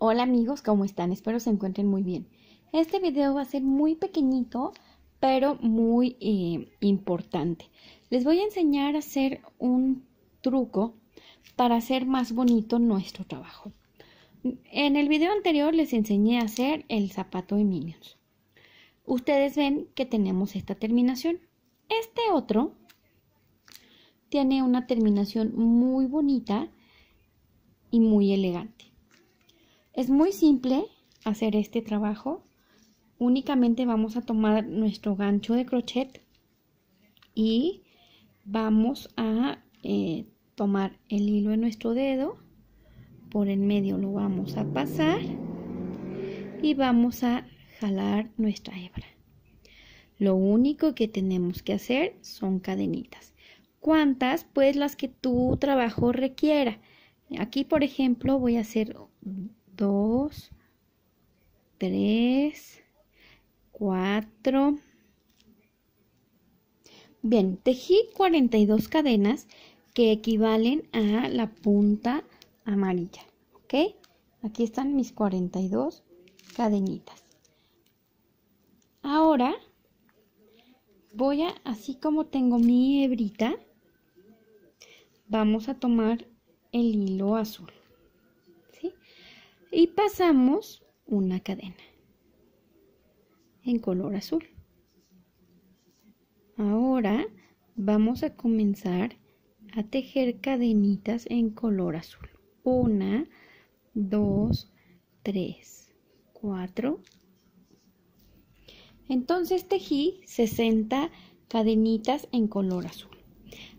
Hola amigos, ¿cómo están? Espero se encuentren muy bien. Este video va a ser muy pequeñito, pero muy eh, importante. Les voy a enseñar a hacer un truco para hacer más bonito nuestro trabajo. En el video anterior les enseñé a hacer el zapato de Minions. Ustedes ven que tenemos esta terminación. Este otro tiene una terminación muy bonita y muy elegante. Es muy simple hacer este trabajo. Únicamente vamos a tomar nuestro gancho de crochet y vamos a eh, tomar el hilo en nuestro dedo. Por el medio lo vamos a pasar y vamos a jalar nuestra hebra. Lo único que tenemos que hacer son cadenitas. ¿Cuántas? Pues las que tu trabajo requiera. Aquí, por ejemplo, voy a hacer 2, 3, 4. Bien, tejí 42 cadenas que equivalen a la punta amarilla. ¿Ok? Aquí están mis 42 cadenitas. Ahora voy a, así como tengo mi hebrita, vamos a tomar el hilo azul. Y pasamos una cadena en color azul. Ahora vamos a comenzar a tejer cadenitas en color azul. Una, dos, tres, cuatro. Entonces tejí 60 cadenitas en color azul.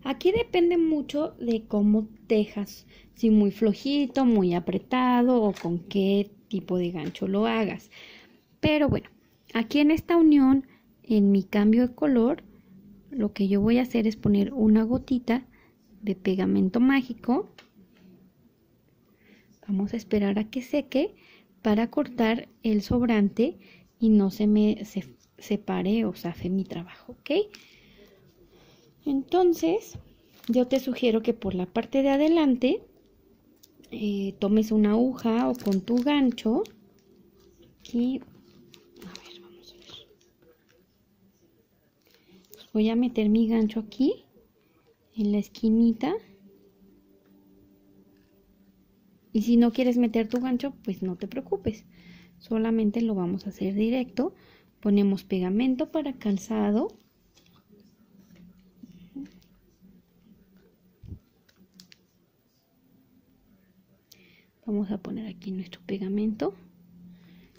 Aquí depende mucho de cómo tejas, si muy flojito, muy apretado o con qué tipo de gancho lo hagas. Pero bueno, aquí en esta unión, en mi cambio de color, lo que yo voy a hacer es poner una gotita de pegamento mágico. Vamos a esperar a que seque para cortar el sobrante y no se me separe o safe mi trabajo, ¿ok? Entonces, yo te sugiero que por la parte de adelante eh, tomes una aguja o con tu gancho. Aquí, a ver, vamos a ver. Pues voy a meter mi gancho aquí, en la esquinita. Y si no quieres meter tu gancho, pues no te preocupes. Solamente lo vamos a hacer directo. Ponemos pegamento para calzado vamos a poner aquí nuestro pegamento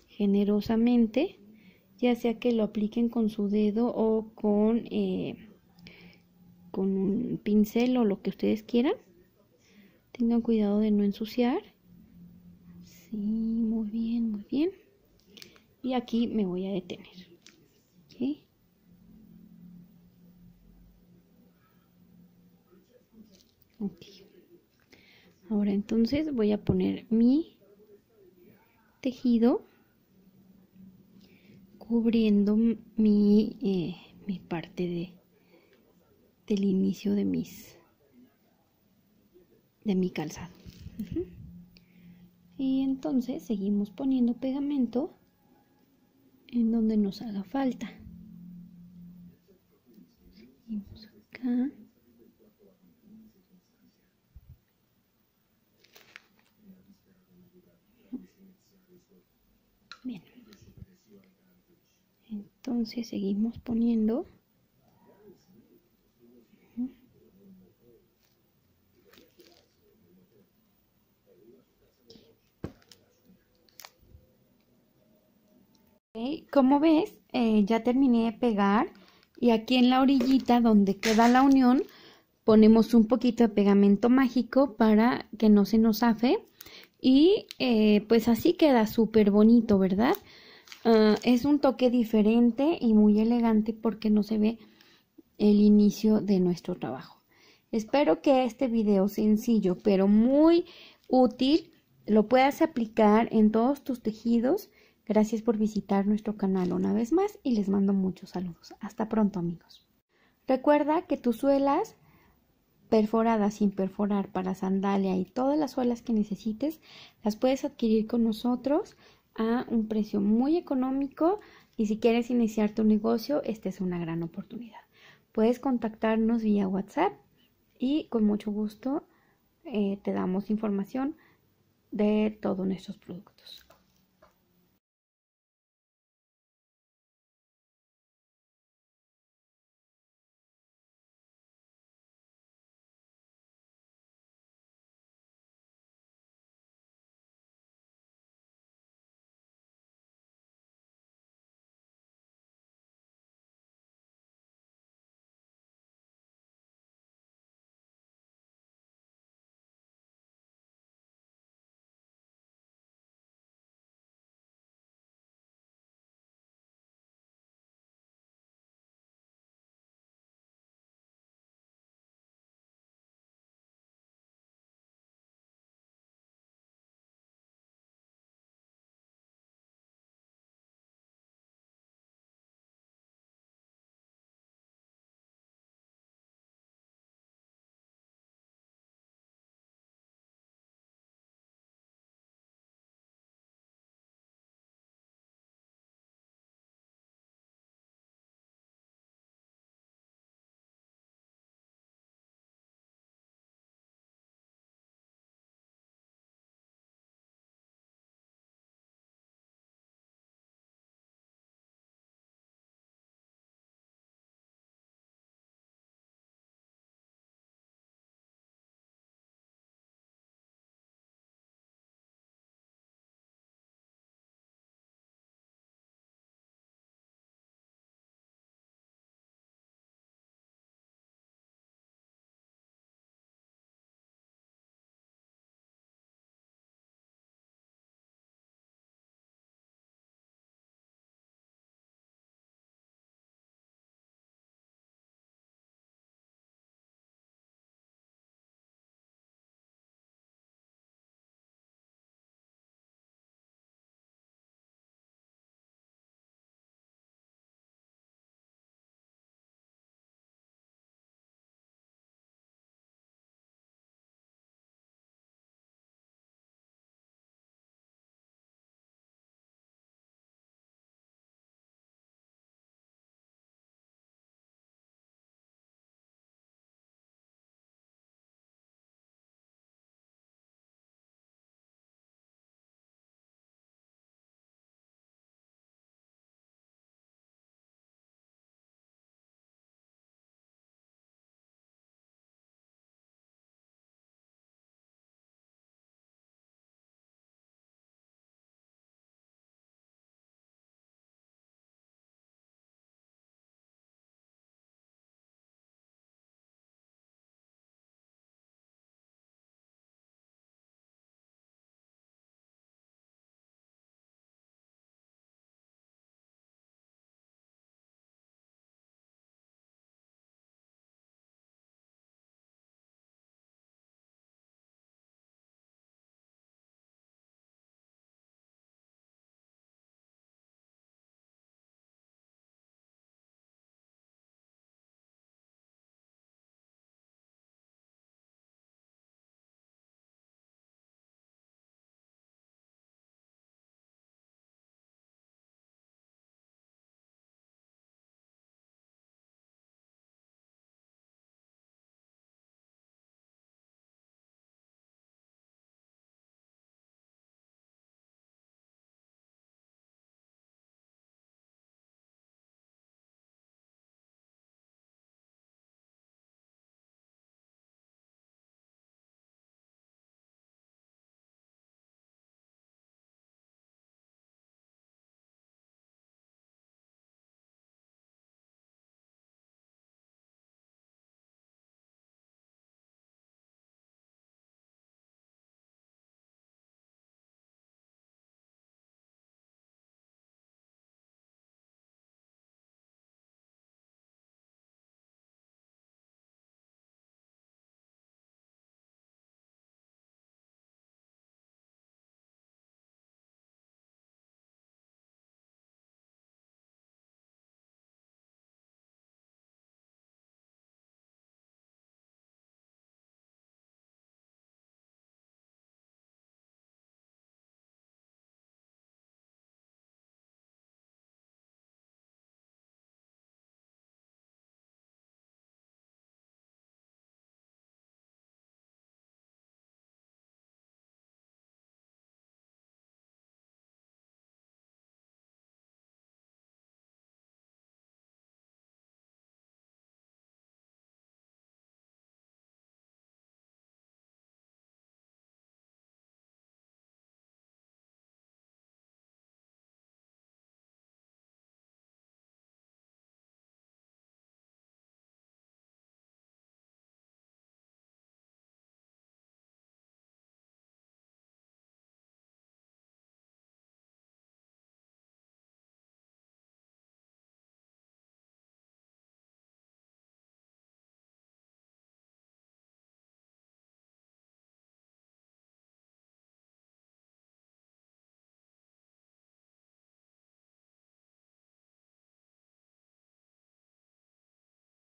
generosamente ya sea que lo apliquen con su dedo o con eh, con un pincel o lo que ustedes quieran tengan cuidado de no ensuciar sí, muy bien, muy bien y aquí me voy a detener ¿Okay? Okay. Ahora entonces voy a poner mi tejido cubriendo mi, eh, mi parte de, del inicio de mis de mi calzado. Y entonces seguimos poniendo pegamento en donde nos haga falta. Seguimos acá. Bien. Entonces seguimos poniendo. Como ves, eh, ya terminé de pegar y aquí en la orillita donde queda la unión ponemos un poquito de pegamento mágico para que no se nos afe y eh, pues así queda súper bonito, ¿verdad? Ah, es un toque diferente y muy elegante porque no se ve el inicio de nuestro trabajo. Espero que este video sencillo pero muy útil lo puedas aplicar en todos tus tejidos. Gracias por visitar nuestro canal una vez más y les mando muchos saludos. Hasta pronto amigos. Recuerda que tus suelas perforadas sin perforar para sandalia y todas las suelas que necesites, las puedes adquirir con nosotros a un precio muy económico y si quieres iniciar tu negocio, esta es una gran oportunidad. Puedes contactarnos vía WhatsApp y con mucho gusto eh, te damos información de todos nuestros productos.